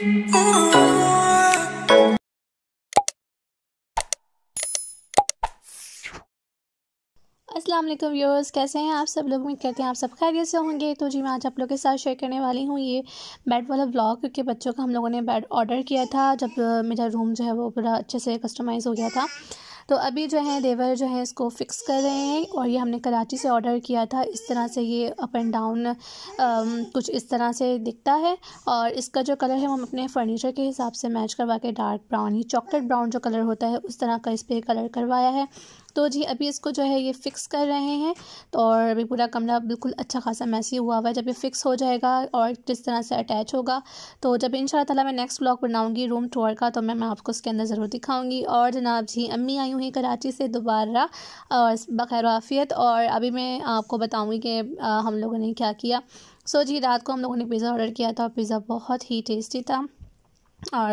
अस्सलाम वालेकुम व्यूअर्स, कैसे हैं आप सब? लोग उम्मीद करते हैं आप सब खैरियत से होंगे। तो जी, मैं आज आप लोगों के साथ शेयर करने वाली हूँ ये बेड वाला ब्लॉग क्योंकि बच्चों का हम लोगों ने बेड ऑर्डर किया था जब, मेरा रूम जो है वो पूरा अच्छे से कस्टमाइज़ हो गया था। तो अभी जो है, देवर जो है इसको फ़िक्स कर रहे हैं और ये हमने कराची से ऑर्डर किया था। इस तरह से ये अप एंड डाउन कुछ इस तरह से दिखता है और इसका जो कलर है हम अपने फर्नीचर के हिसाब से मैच करवा के डार्क ब्राउन ही चॉकलेट ब्राउन जो कलर होता है, उस तरह का इस पर कलर करवाया है। तो जी, अभी इसको जो है ये फ़िक्स कर रहे हैं तो और अभी पूरा कमरा बिल्कुल अच्छा खासा मैसी हुआ हुआ है। जब ये फ़िक्स हो जाएगा और किस तरह से अटैच होगा तो जब इन ताला मैं नेक्स्ट ब्लॉग बनाऊँगी रूम टूर का तो मैं मैं आपको उसके अंदर ज़रूर दिखाऊँगी। और जनाब जी, अम्मी आई हुई कराची से दोबारा, और बखैर वाफ़ियत, और अभी मैं आपको बताऊँगी कि हम लोगों ने क्या किया। सो जी, रात को हम लोगों ने पिज़्ज़ा ऑर्डर किया था और पिज़्ज़ा बहुत ही टेस्टी था। और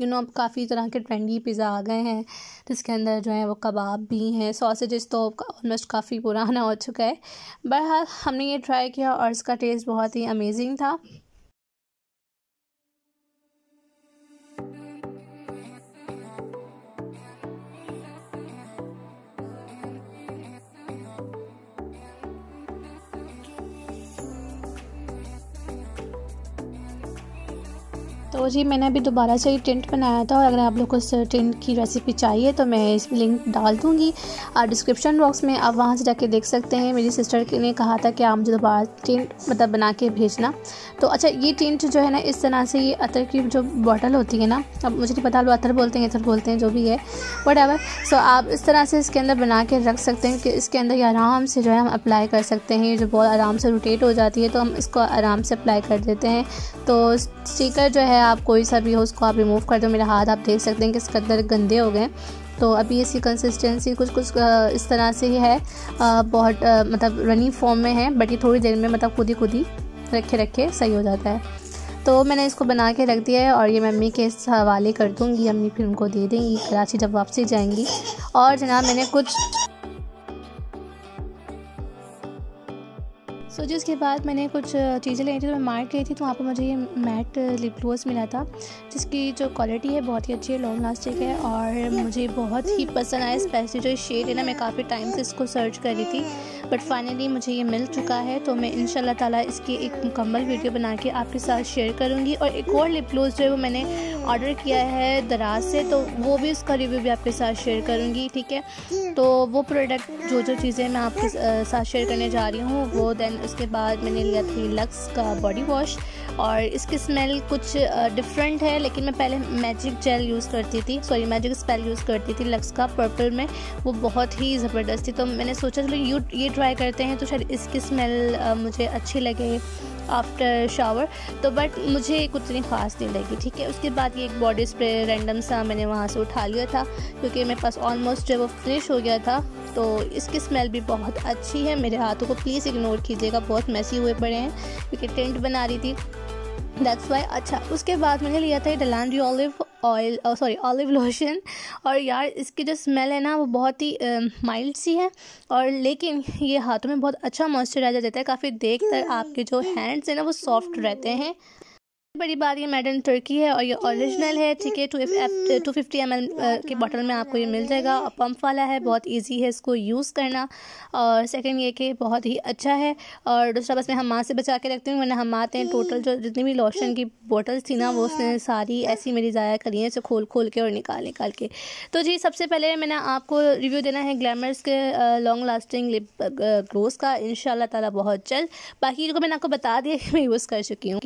यू नो अब काफ़ी तरह के ट्रेंडी पिज़्ज़ा आ गए हैं। जिसके अंदर जो है वो कबाब भी हैं। सॉसेजेस तो ऑलमोस्ट काफ़ी पुराना हो चुका है। बहरहाल, हमने ये ट्राई किया और इसका टेस्ट बहुत ही अमेजिंग था। तो जी, मैंने अभी दोबारा से ही टेंट बनाया था और अगर आप लोग को टेंट की रेसिपी चाहिए तो मैं इस लिंक डाल दूँगी। और डिस्क्रिप्शन बॉक्स में आप वहाँ से जाके देख सकते हैं। मेरी सिस्टर ने कहा था कि आप मुझे दोबारा टेंट मतलब बना के भेजना। तो अच्छा ये टेंट जो है ना, इस तरह से ये अतर की जो बॉटल होती है ना, अब मुझे नहीं पता लोग अतर बोलते हैं अतर बोलते हैं, जो भी है वट एवर सो आप इस तरह से इसके अंदर बना के रख सकते हैं कि इसके अंदर ये आराम से जो है हम अप्लाई कर सकते हैं। जो बहुत आराम से रोटेट हो जाती है तो हम इसको आराम से अप्लाई कर देते हैं। तो स्टिकर जो है आप कोई सा भी हो, उसको आप रिमूव कर दो। मेरा हाथ आप देख सकते हैं कि इसके अंदर गंदे हो गए तो अभी इसकी कंसिस्टेंसी कुछ कुछ इस तरह से ही है। बहुत मतलब रनी फॉर्म में है बट ये थोड़ी देर में मतलब खुद ही खुद ही रखे रखे सही हो जाता है। तो मैंने इसको बना के रख दिया है और ये मम्मी के हवाले कर दूँगी। अम्मी फिर उनको दे देंगी, कराची जब वापसी जाएँगी। और जनाब मैंने कुछ सो जिसके बाद मैंने कुछ चीज़ें ली थी तो मैं मार्ट गई थी तो वहाँ पर मुझे ये मैट लिप ग्लोस मिला था, जिसकी जो क्वालिटी है, बहुत ही अच्छी है, लॉन्ग लास्टिक है, और मुझे बहुत ही पसंद आया, स्पेशली जो शेड है ना, मैं काफ़ी टाइम से इसको सर्च कर रही थी, बट फाइनली मुझे ये मिल चुका है तो मैं इन ताला इसकी एक मुकम्मल वीडियो बना के आपके साथ शेयर करूँगी, और एक और लिप ग्लोस जो है, वो मैंने ऑर्डर किया है दराज से तो वो भी उसका रिव्यू भी आपके साथ शेयर करूँगी, ठीक है? तो वो प्रोडक्ट जो जो चीज़ें मैं आपके साथ शेयर करने जा रही हूँ, वो दैन उसके बाद मैंने लिया थी लक्स का बॉडी वॉश और इसकी स्मेल कुछ डिफरेंट है, लेकिन मैं पहले मैजिक जेल यूज़ करती थी। सॉरी मैजिक स्पेल यूज़ करती थी लक्स का पर्पल में। वो बहुत ही ज़बरदस्त थी। तो मैंने सोचा, चलो यू, ये ट्राई करते हैं तो शायद इसकी स्मेल मुझे अच्छी लगे आफ्टर शावर तो बट मुझे कुछ इतनी ख़ास नहीं लगी, ठीक है? उसके बाद ये एक बॉडी स्प्रे रैंडम सा मैंने वहाँ से उठा लिया था, क्योंकि मेरे पास ऑलमोस्ट जो वो फिनिश हो गया था तो इसकी स्मेल भी बहुत अच्छी है। मेरे हाथों को प्लीज़ इग्नोर कीजिएगा। बहुत मैसी हुए पड़े हैं। क्योंकि टेंट बना रही थी। दैट्स वाई अच्छा उसके बाद मैंने लिया था डलान olive oil sorry olive lotion और यार, इसकी जो स्मेल है ना, वो बहुत ही माइल्ड सी है। और लेकिन ये हाथों में बहुत अच्छा मॉइस्चराइजर देता है। काफ़ी देख कर आपके जो हैंड्स हैं ना, वो सॉफ्ट रहते हैं। बड़ी बात ये मेड इन तुर्की है और ये ओरिजिनल है, ठीक है? टू टू फिफ्टी एम की बॉटल में आपको ये मिल जाएगा। और पम्प वाला है, बहुत इजी है इसको यूज़ करना। और सेकंड ये कि बहुत ही अच्छा है। और दूसरा बस मैं हम से बचा के रखती हूँ मैंने हम आते हैं। टोटल जो जितनी भी लोशन की बॉटल्स थी ना, वो उसने सारी ऐसी मेरी ज़ाया करी हैं इसे खोल खोल के और निकाल निकाल के। तो जी, सबसे पहले मैंने आपको रिव्यू देना है ग्लैमर्स के लॉन्ग लास्टिंग लिप ग्लोस का। इन ताला बहुत जल्द। बाकी जो मैंने आपको बता दिया कि मैं यूज़ कर चुकी हूँ।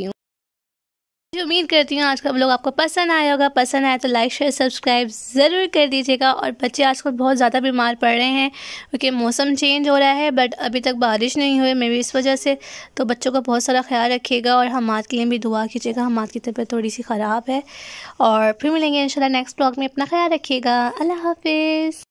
उम्मीद करती हूँ आज का लोग आपको पसंद आया होगा। पसंद आया तो लाइक शेयर सब्सक्राइब ज़रूर कर दीजिएगा। और बच्चे आजकल बहुत ज़्यादा बीमार पड़ रहे हैं, क्योंकि मौसम चेंज हो रहा है बट अभी तक बारिश नहीं हुई मे भी इस वजह से। तो बच्चों का बहुत सारा ख्याल रखिएगा और हम के लिए भी दुआ कीजिएगा। हम की तबीयत थोड़ी सी ख़राब है। और फिर मिलेंगे इन नेक्स्ट ब्लॉग में। अपना ख्याल रखिएगा। अल्लाह हाफिज़।